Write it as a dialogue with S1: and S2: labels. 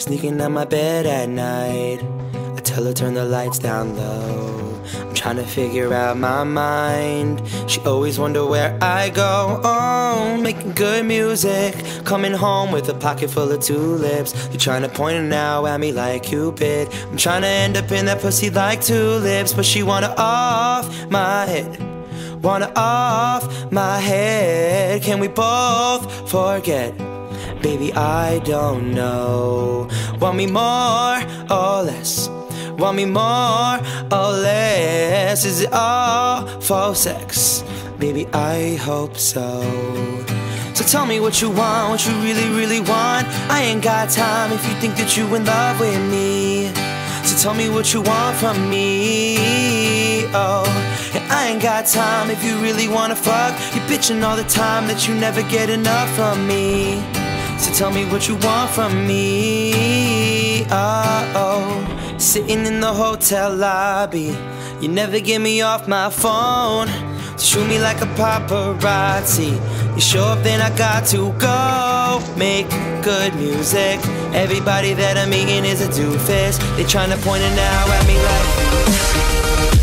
S1: Sneaking out my bed at night. I tell her turn the lights down low. I'm trying to figure out my mind. She always wonder where I go. Oh, making good music. Coming home with a pocket full of tulips. You're trying to point it now at me like Cupid. I'm trying to end up in that pussy like tulips, but she wanna off my head. Wanna off my head. Can we both forget? Baby, I don't know. Want me more or less? Want me more or less? Is it all for sex? Baby, I hope so. So tell me what you want, what you really, really want. I ain't got time if you think that you in love with me. So tell me what you want from me. Oh, and I ain't got time if you really wanna fuck. You bitching all the time that you never get enough from me. So tell me what you want from me. Oh, oh. sitting in the hotel lobby. You never get me off my phone. Shoot me like a paparazzi. You show up, then I got to go. Make good music. Everybody that I'm meeting is a doofus. They tryna point it now at me like.